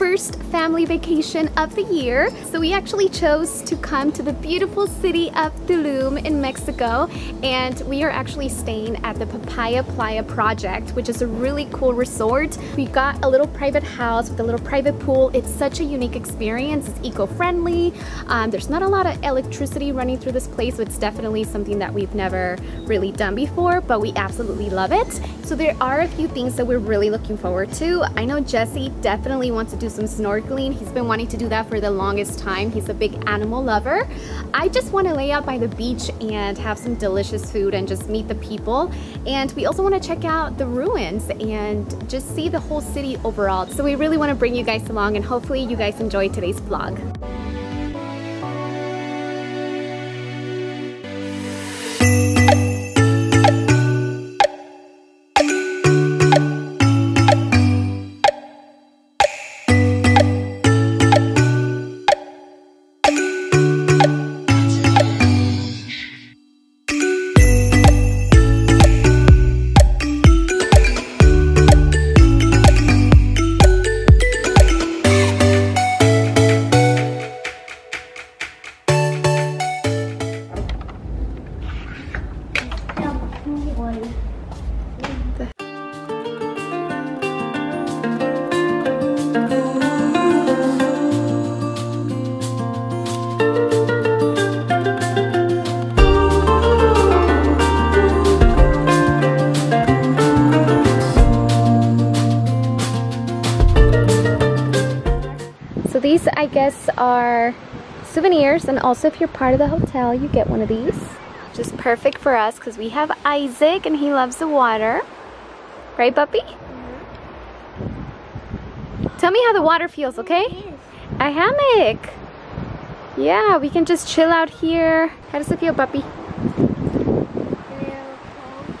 first family vacation of the year. So we actually chose to come to the beautiful city of Tulum in Mexico and we are actually staying at the Papaya Playa project which is a really cool resort. We got a little private house with a little private pool. It's such a unique experience. It's eco-friendly. Um, there's not a lot of electricity running through this place so it's definitely something that we've never really done before but we absolutely love it. So there are a few things that we're really looking forward to. I know Jesse definitely wants to do some snorkeling. He's been wanting to do that for the longest time. He's a big animal lover. I just want to lay out by the beach and have some delicious food and just meet the people. And we also want to check out the ruins and just see the whole city overall. So we really want to bring you guys along and hopefully you guys enjoy today's vlog. Souvenirs, and also if you're part of the hotel, you get one of these. Just perfect for us because we have Izek and he loves the water. Right, puppy? Mm-hmm. Tell me how the water feels, okay? A hammock. Yeah, we can just chill out here. How does it feel, puppy?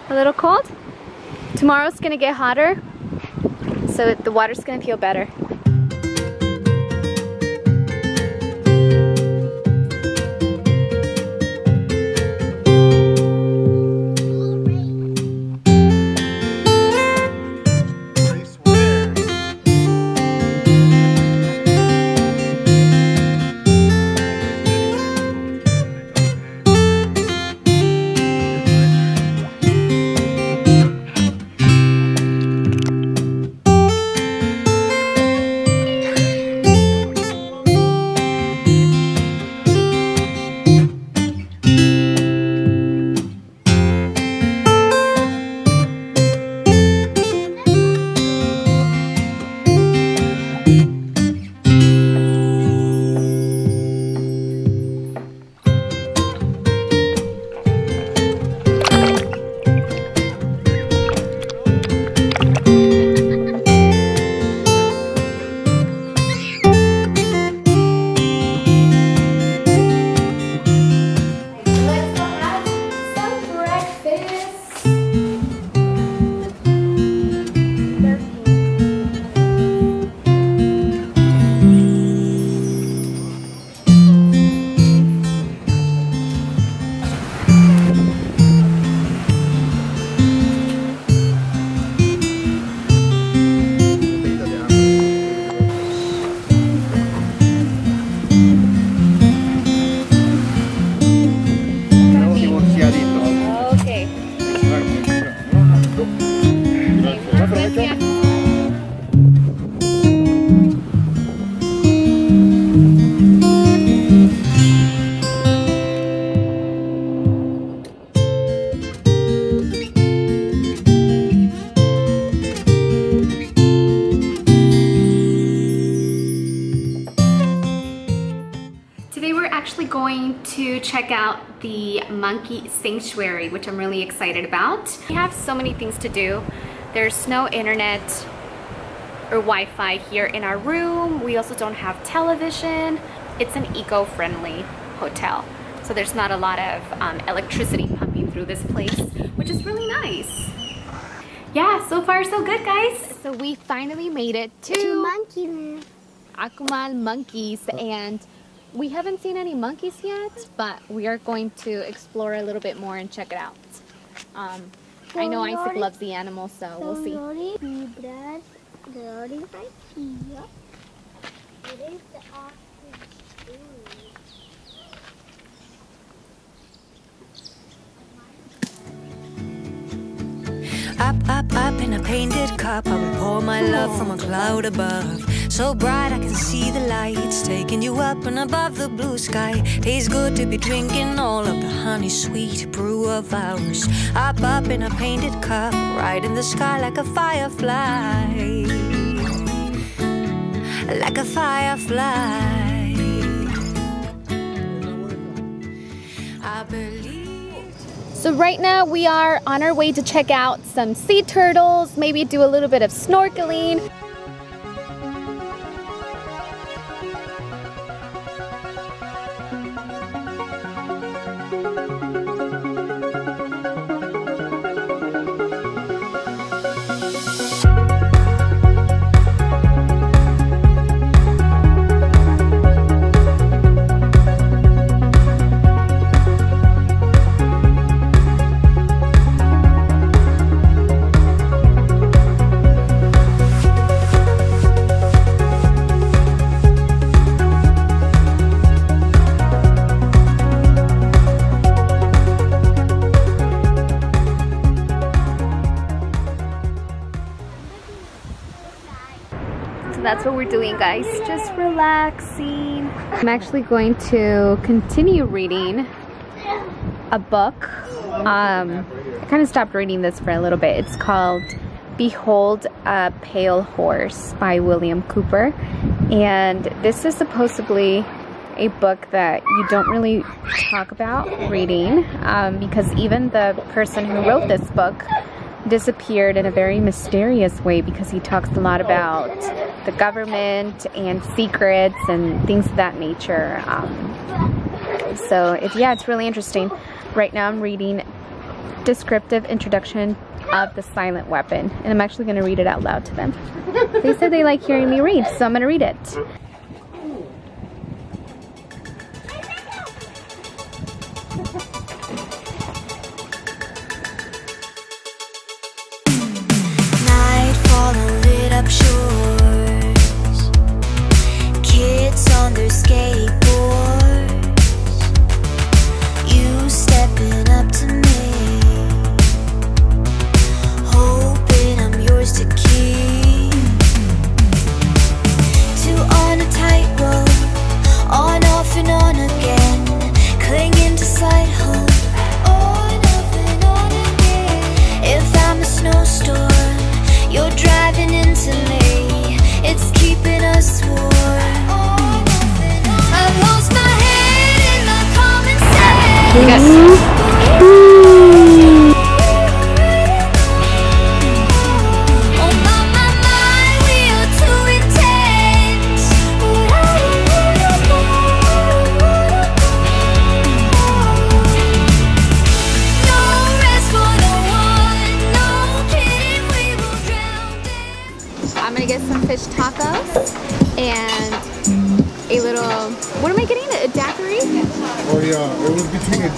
A little cold? Tomorrow's gonna get hotter, so the water's gonna feel better. Check out the Monkey Sanctuary, which I'm really excited about. We have so many things to do. There's no internet or Wi-Fi here in our room. We also don't have television. It's an eco-friendly hotel. So there's not a lot of um, electricity pumping through this place, which is really nice. Yeah, so far so good, guys. So we finally made it to, to Monkey Land. Akumal monkeys and we haven't seen any monkeys yet, but we are going to explore a little bit more and check it out. Um, I know Izek loves the animals, so we'll see. Up, up, up in a painted cup, I will pour my love from a cloud above. So bright I can see the lights taking you up and above the blue sky. Tastes good to be drinking all of the honey sweet brew of ours. Up, up in a painted cup, right in the sky like a firefly. Like a firefly. I believe. So right now we are on our way to check out some sea turtles, maybe do a little bit of snorkeling. That's what we're doing guys, just relaxing. I'm actually going to continue reading a book. Um, I kind of stopped reading this for a little bit. It's called Behold a Pale Horse by William Cooper. And this is supposedly a book that you don't really talk about reading um, because even the person who wrote this book disappeared in a very mysterious way because he talks a lot about the government and secrets and things of that nature. Um, so it, yeah, it's really interesting. Right now I'm reading Descriptive Introduction of the Silent Weapon and I'm actually going to read it out loud to them. They said they like hearing me read, so I'm going to read it.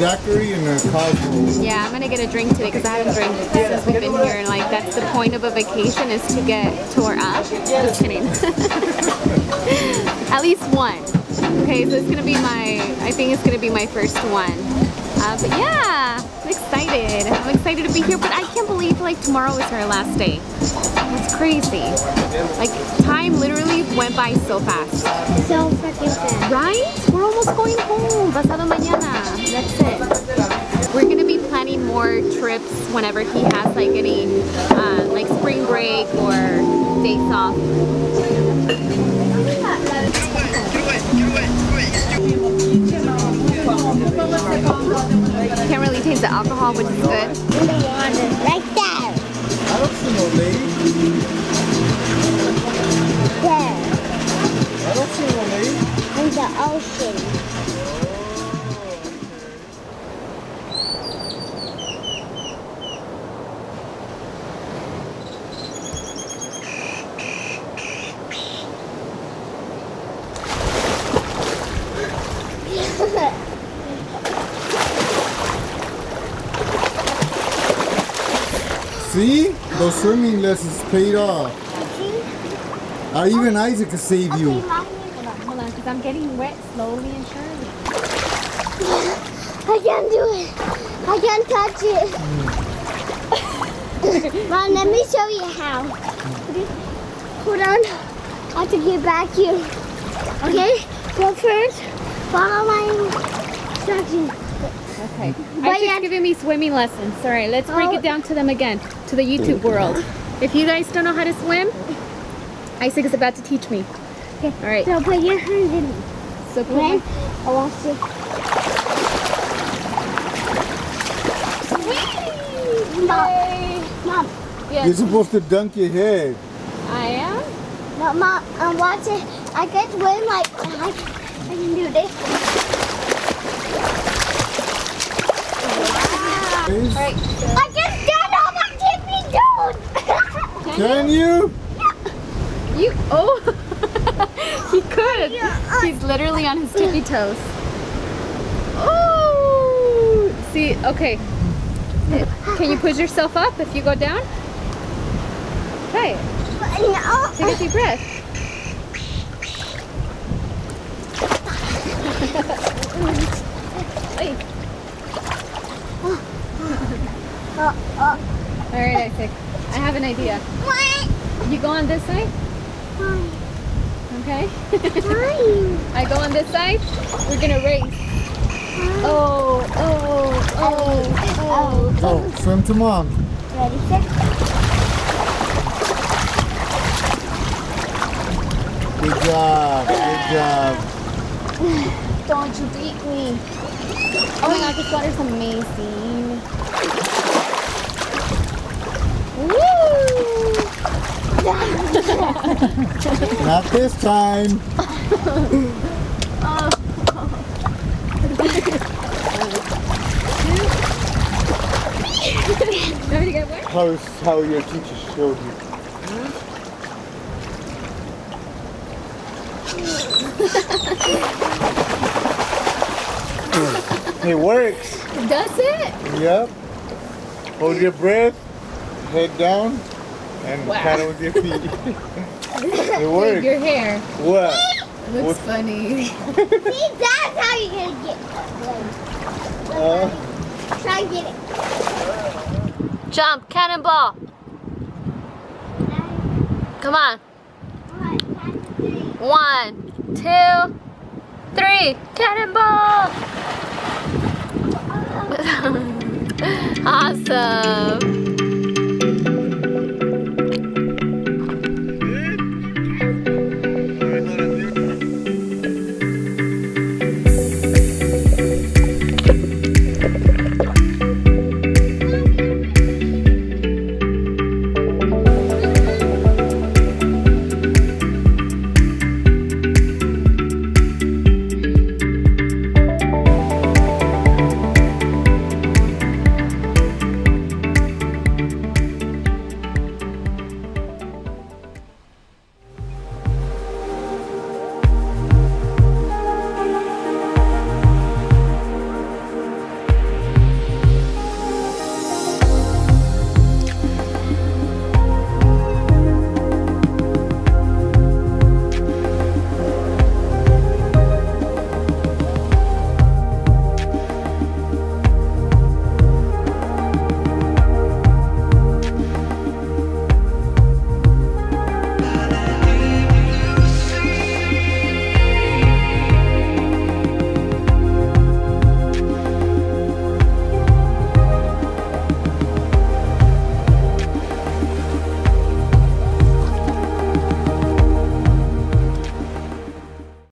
Daiquiri and a cosmo. Yeah, I'm gonna get a drink today because I haven't drank since we've been here and like that's the point of a vacation is to get tore up. Just kidding. At least one. Okay, so it's gonna be my, I think it's gonna be my first one. Uh, but yeah, I'm excited. I'm excited to be here, but I can't believe like tomorrow is our last day. It's crazy. Like time literally went by so fast. So freaking fast. Right? We're almost going home. Pasado mañana. That's it. We're gonna be planning more trips whenever he has like any uh, like spring break or days off. Can't really taste the alcohol, which is good. Right I don't see. In the ocean. See? Those swimming lessons paid off. Uh, even Izek can save you. Hold on, because I'm getting wet slowly and surely. I can't do it. I can't touch it. Mom, let me show you how. hold on. I have to get back you. Okay? Go first. Follow my instructions. Okay. But Izek's yeah- giving me swimming lessons. All right, let's break Oh. it down to them again, to the YouTube world. If you guys don't know how to swim, Izek is about to teach me. Okay. All right. So put your hands in. So put When I want to. Mom, Mom, Yes, You're supposed to dunk your head. I am. no, Mom, I want to. I can swim like I, I can do this. Please? All right. I can stand on my tippy toes. Can you? You. Oh. he could. He's literally on his tippy toes. Oh. See. Okay. Can you push yourself up if you go down? Okay. no. Take a deep breath. All right, Izek. I have an idea. what? You go on this side. Okay? I go on this side. We're gonna race. Oh, oh, oh, oh. Oh, swim to mom. Ready, set. Good job. Good job. Don't you beat me. Oh my god, this water's amazing. Woo! Not this time. Ready to get wet? How is how your teacher showed you. it works. Does it? Yep. Hold your breath, head down, and Wow. paddle with your feet. it Dude, works. your hair What? looks What? funny. See, that's how you're gonna get it. Uh, Try and get it. Jump, cannonball. Come on. One, two, three, cannonball. awesome.